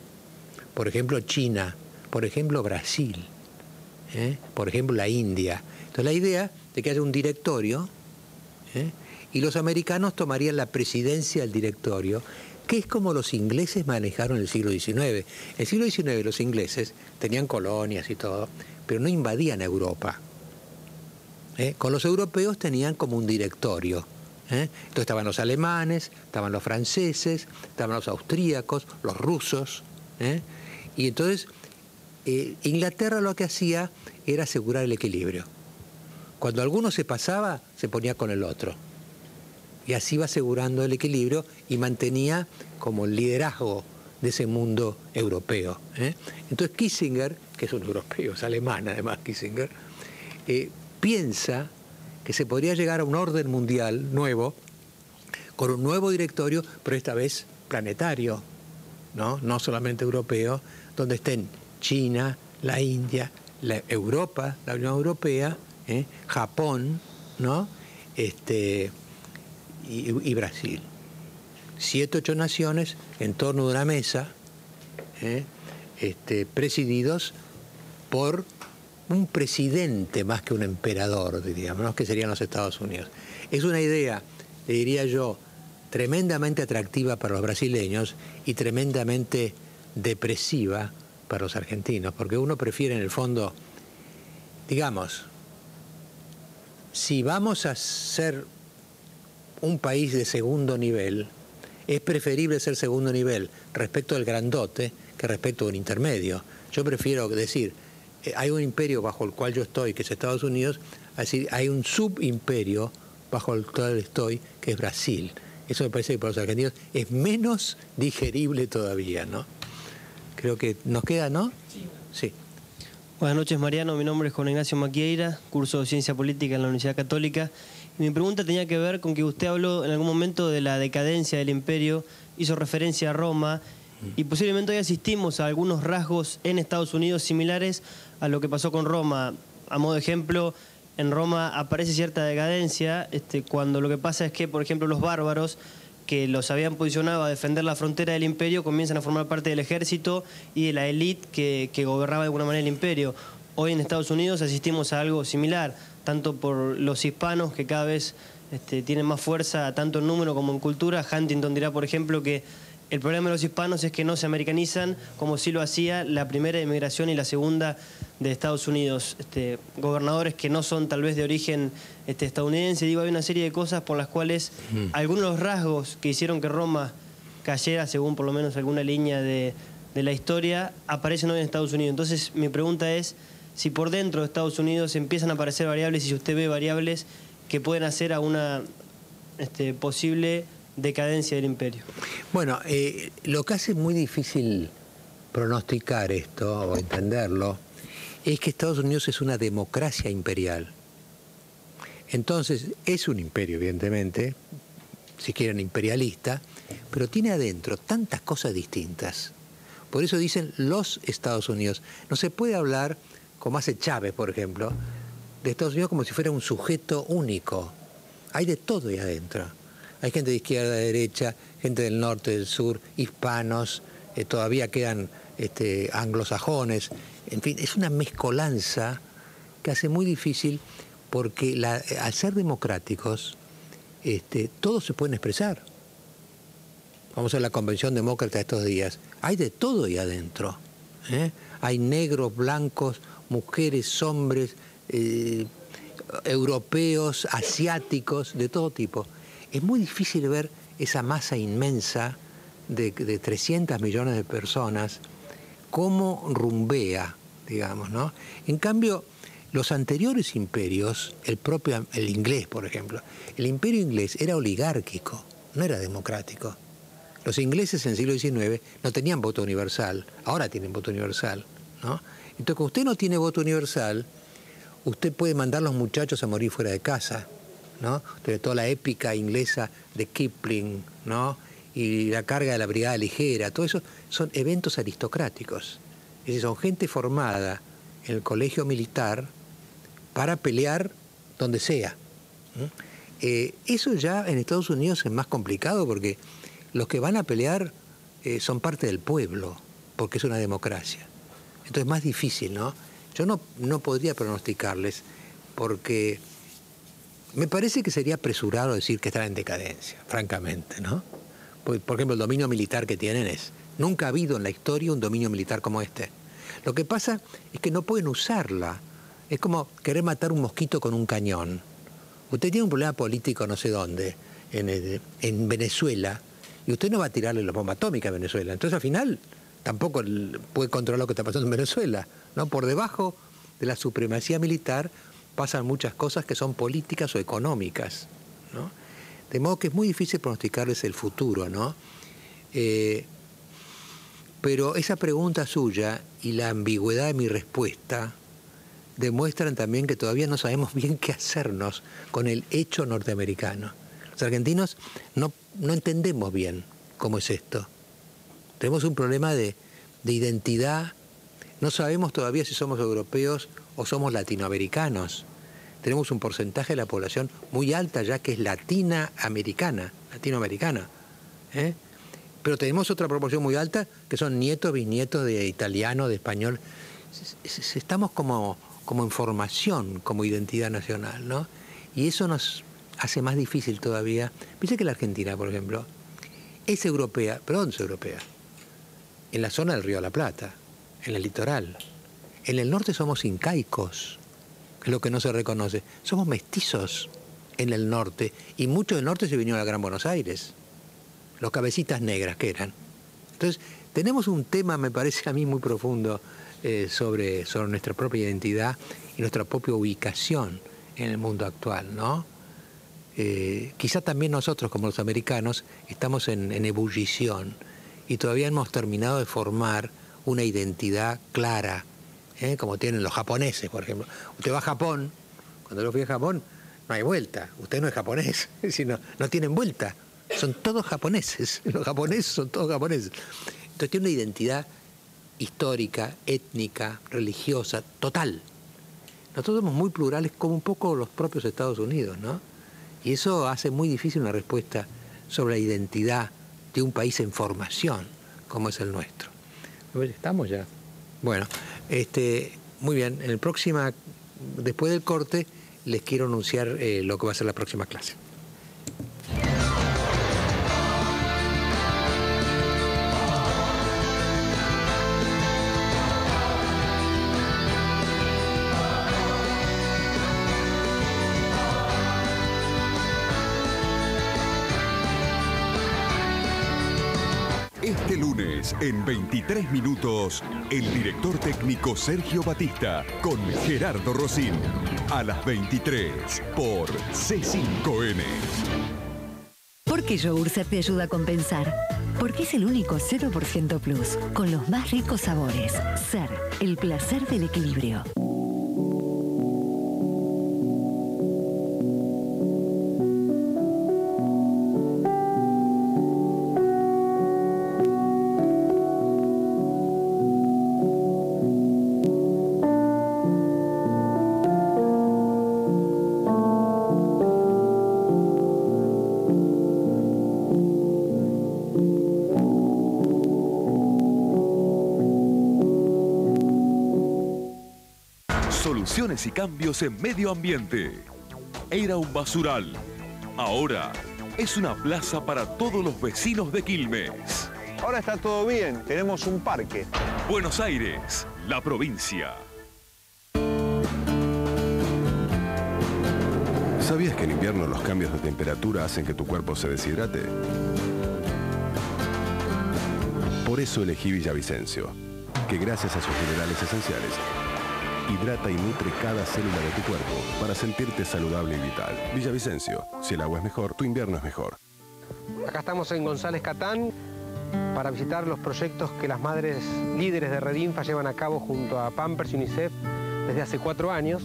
por ejemplo China, por ejemplo Brasil, ¿eh? por ejemplo la India. Entonces la idea de que haya un directorio ¿eh? y los americanos tomarían la presidencia del directorio, que es como los ingleses manejaron el siglo XIX. En el siglo XIX los ingleses tenían colonias y todo, pero no invadían Europa. ¿eh? Con los europeos tenían como un directorio. Entonces estaban los alemanes, estaban los franceses, estaban los austríacos, los rusos. Y entonces eh, Inglaterra lo que hacía era asegurar el equilibrio. Cuando alguno se pasaba, se ponía con el otro. Y así iba asegurando el equilibrio y mantenía como el liderazgo de ese mundo europeo. ¿eh? Entonces Kissinger, que es un europeo, es alemán además Kissinger, eh, piensa que se podría llegar a un orden mundial nuevo, con un nuevo directorio, pero esta vez planetario, no, no solamente europeo, donde estén China, la India, Europa, la Unión Europea, ¿eh? Japón, ¿no? Este, y, Brasil. Siete, ocho naciones en torno de una mesa, ¿eh? este, presididos por un presidente más que un emperador, diríamos, que serían los Estados Unidos. Es una idea, diría yo, tremendamente atractiva para los brasileños y tremendamente depresiva para los argentinos, porque uno prefiere en el fondo, digamos, si vamos a ser un país de segundo nivel, es preferible ser segundo nivel respecto del grandote que respecto de un intermedio. Yo prefiero decir, hay un imperio bajo el cual yo estoy, que es Estados Unidos, decir, hay un subimperio bajo el cual estoy, que es Brasil. Eso me parece que para los argentinos es menos digerible todavía, ¿no? Creo que nos queda, ¿no? Sí. Buenas noches, Mariano. Mi nombre es Juan Ignacio Maquieira, curso de Ciencia Política en la Universidad Católica. mi pregunta tenía que ver con que usted habló en algún momento de la decadencia del imperio, hizo referencia a Roma, y posiblemente hoy asistimos a algunos rasgos en Estados Unidos similares a lo que pasó con Roma. A modo de ejemplo, en Roma aparece cierta decadencia, este, cuando lo que pasa es que, por ejemplo, los bárbaros que los habían posicionado a defender la frontera del imperio comienzan a formar parte del ejército y de la élite que, gobernaba de alguna manera el imperio. Hoy en Estados Unidos asistimos a algo similar, tanto por los hispanos que cada vez este, tienen más fuerza, tanto en número como en cultura. Huntington dirá, por ejemplo, que el problema de los hispanos es que no se americanizan como sí lo hacía la primera inmigración y la segunda de Estados Unidos. Este, gobernadores que no son tal vez de origen este, estadounidense. Digo, hay una serie de cosas por las cuales algunos de los rasgos que hicieron que Roma cayera, según por lo menos alguna línea de, de la historia, aparecen hoy en Estados Unidos. Entonces, mi pregunta es si por dentro de Estados Unidos empiezan a aparecer variables y si usted ve variables que pueden hacer a una este, posible decadencia del imperio. Bueno, eh, lo que hace muy difícil pronosticar esto o entenderlo es que Estados Unidos es una democracia imperial. Entonces, es un imperio, evidentemente, si quieren imperialista, pero tiene adentro tantas cosas distintas. Por eso dicen los Estados Unidos. No se puede hablar, como hace Chávez, por ejemplo, de Estados Unidos como si fuera un sujeto único. Hay de todo ahí adentro. Hay gente de izquierda, de derecha, gente del norte, del sur, hispanos, eh, todavía quedan este, anglosajones. En fin, es una mezcolanza que hace muy difícil porque al ser democráticos, este, todos se pueden expresar. Vamos a la convención demócrata estos días. Hay de todo ahí adentro. ¿eh? Hay negros, blancos, mujeres, hombres, eh, europeos, asiáticos, de todo tipo es muy difícil ver esa masa inmensa de, 300 millones de personas cómo rumbea, digamos, ¿no? En cambio, los anteriores imperios, el propio, el inglés, por ejemplo, el imperio inglés era oligárquico, no era democrático. Los ingleses en el siglo XIX no tenían voto universal, ahora tienen voto universal, ¿no? Entonces, cuando usted no tiene voto universal, usted puede mandar a los muchachos a morir fuera de casa, ¿no? de toda la épica inglesa de Kipling, ¿no? Y la carga de la brigada ligera, todo eso son eventos aristocráticos. Es decir, son gente formada en el colegio militar para pelear donde sea. Eh, eso ya en Estados Unidos es más complicado porque los que van a pelear eh, son parte del pueblo, porque es una democracia. Entonces es más difícil, ¿no? Yo no, no podría pronosticarles porque me parece que sería apresurado decir que están en decadencia, francamente, ¿no? Por, ejemplo, el dominio militar que tienen es, nunca ha habido en la historia un dominio militar como este. Lo que pasa es que no pueden usarla. Es como querer matar un mosquito con un cañón. Usted tiene un problema político no sé dónde, en, en Venezuela, y usted no va a tirarle la bomba atómica a Venezuela. Entonces al final tampoco puede controlar lo que está pasando en Venezuela. ¿no? Por debajo de la supremacía militar pasan muchas cosas que son políticas o económicas. ¿no? De modo que es muy difícil pronosticarles el futuro, ¿no? Eh, pero esa pregunta suya y la ambigüedad de mi respuesta demuestran también que todavía no sabemos bien qué hacernos con el hecho norteamericano. Los argentinos no, no entendemos bien cómo es esto. Tenemos un problema de, de identidad. No sabemos todavía si somos europeos o somos latinoamericanos. Tenemos un porcentaje de la población muy alta ya que es latina americana, latinoamericana. ¿eh? Pero tenemos otra proporción muy alta que son nietos, bisnietos de italiano, de español. Estamos como, como en formación, como identidad nacional, ¿no? Y eso nos hace más difícil todavía. Piense que la Argentina, por ejemplo, es europea, pero ¿dónde es europea? En la zona del Río de la Plata, en el litoral. En el norte somos incaicos, lo que no se reconoce. Somos mestizos en el norte y muchos del norte se vinieron a Gran Buenos Aires. Los cabecitas negras que eran. Entonces, tenemos un tema, me parece a mí, muy profundo eh, sobre, sobre nuestra propia identidad y nuestra propia ubicación en el mundo actual, ¿no? Eh, quizá también nosotros, como los americanos, estamos en, en ebullición y todavía hemos terminado de formar una identidad clara ¿eh? como tienen los japoneses, por ejemplo. Usted va a Japón, cuando yo fui a Japón, no hay vuelta. Usted no es japonés, sino no tienen vuelta. Son todos japoneses. Los japoneses son todos japoneses. Entonces tiene una identidad histórica, étnica, religiosa, total. Nosotros somos muy plurales como un poco los propios Estados Unidos, ¿no? Y eso hace muy difícil una respuesta sobre la identidad de un país en formación como es el nuestro. ¿Estamos ya? Bueno, este, muy bien, en el próxima, después del corte, les quiero anunciar eh, lo que va a ser la próxima clase. En 23 minutos, el director técnico Sergio Batista con Gerardo Rosín. A las 23 por C5N. ¿Por qué Yogur Ser te ayuda a compensar? Porque es el único 0% plus, con los más ricos sabores. Ser, el placer del equilibrio. Y cambios en medio ambiente. Era un basural. Ahora es una plaza para todos los vecinos de Quilmes. Ahora está todo bien, tenemos un parque. Buenos Aires, la provincia. ¿Sabías que en invierno los cambios de temperatura hacen que tu cuerpo se deshidrate? Por eso elegí Villavicencio, que gracias a sus minerales esenciales hidrata y nutre cada célula de tu cuerpo para sentirte saludable y vital. Villavicencio, si el agua es mejor, tu invierno es mejor. Acá estamos en González Catán para visitar los proyectos que las madres líderes de Redinfa llevan a cabo junto a Pampers y UNICEF desde hace cuatro años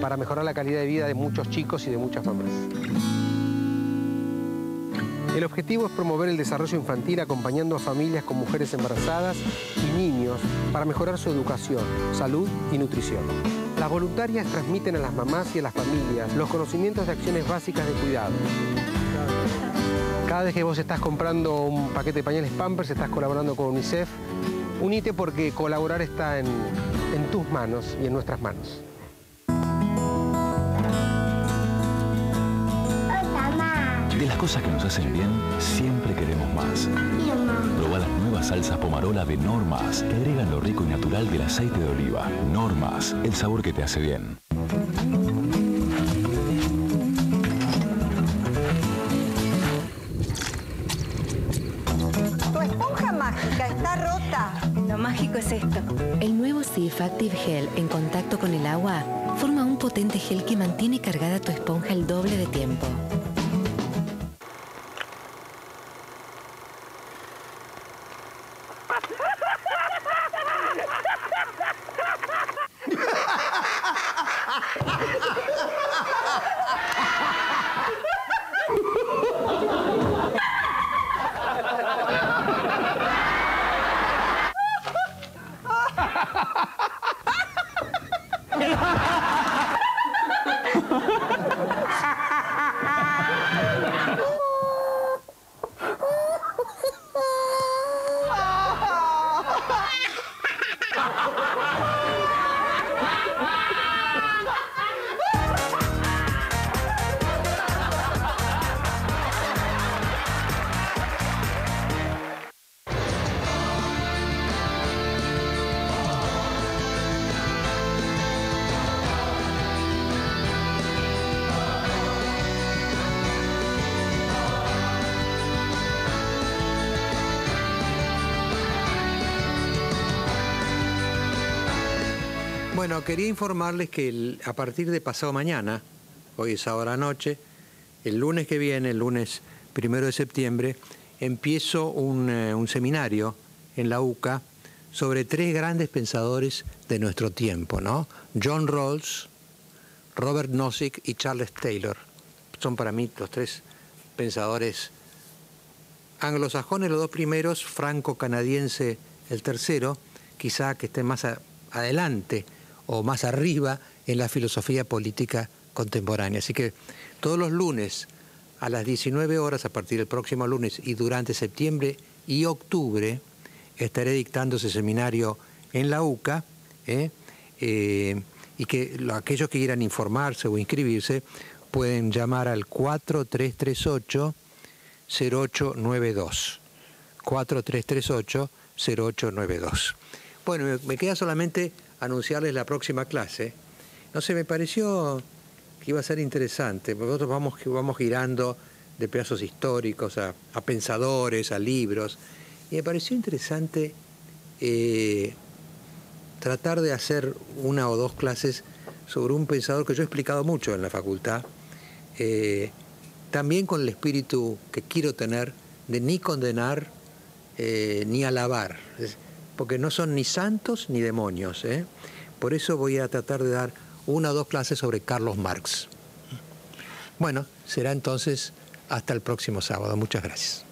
para mejorar la calidad de vida de muchos chicos y de muchas mamás. El objetivo es promover el desarrollo infantil acompañando a familias con mujeres embarazadas niños para mejorar su educación, salud y nutrición. Las voluntarias transmiten a las mamás y a las familias los conocimientos de acciones básicas de cuidado. Cada vez que vos estás comprando un paquete de pañales Pampers, estás colaborando con UNICEF. Unite porque colaborar está en, en tus manos y en nuestras manos. De las cosas que nos hacen bien, siempre queremos más. Nuevas salsas pomarola de Normas, que agregan lo rico y natural del aceite de oliva. Normas, el sabor que te hace bien. Tu esponja mágica está rota. Lo mágico es esto. El nuevo Sif Active Gel en contacto con el agua forma un potente gel que mantiene cargada tu esponja el doble de tiempo. Bueno, quería informarles que a partir de pasado mañana, hoy es ahora noche, el lunes que viene, el lunes primero de septiembre, empiezo un, eh, seminario en la UCA sobre tres grandes pensadores de nuestro tiempo, ¿no? John Rawls, Robert Nozick y Charles Taylor. Son para mí los tres pensadores anglosajones, los dos primeros, franco-canadiense el tercero, quizá que esté más adelante o más arriba en la filosofía política contemporánea. Así que todos los lunes a las 19 horas, a partir del próximo lunes y durante septiembre y octubre, estaré dictando ese seminario en la UCA ¿eh? Eh, y que aquellos que quieran informarse o inscribirse pueden llamar al 4338 0892. 4338 0892. Bueno, me queda solamente anunciarles la próxima clase. No sé, me pareció que iba a ser interesante, porque nosotros vamos, vamos girando de pedazos históricos a, pensadores, a libros, y me pareció interesante eh, tratar de hacer una o dos clases sobre un pensador que yo he explicado mucho en la facultad, eh, también con el espíritu que quiero tener de ni condenar eh, ni alabar, porque no son ni santos ni demonios. Por eso voy a tratar de dar una o dos clases sobre Carlos Marx. Bueno, será entonces hasta el próximo sábado. Muchas gracias.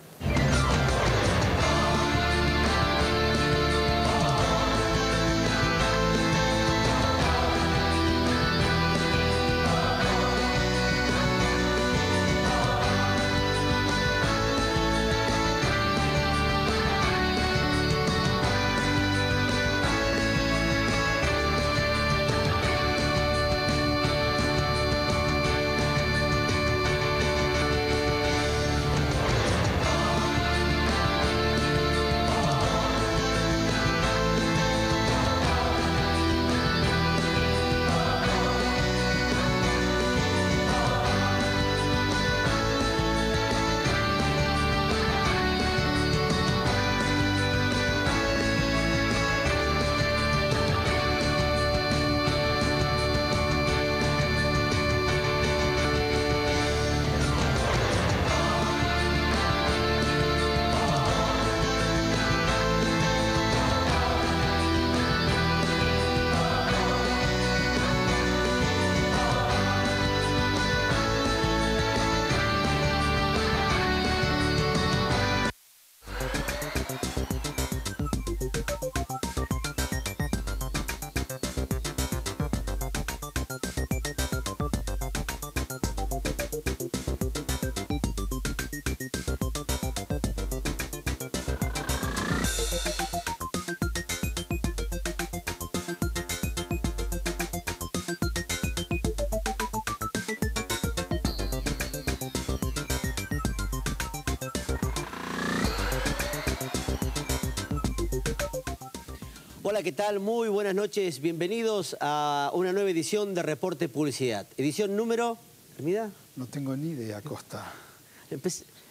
Hola, ¿qué tal? Muy buenas noches. Bienvenidos a una nueva edición de Reporte Publicidad. Edición número... ¿Hermida? No tengo ni idea, Costa.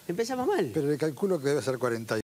empezamos mal. Pero le calculo que debe ser 40.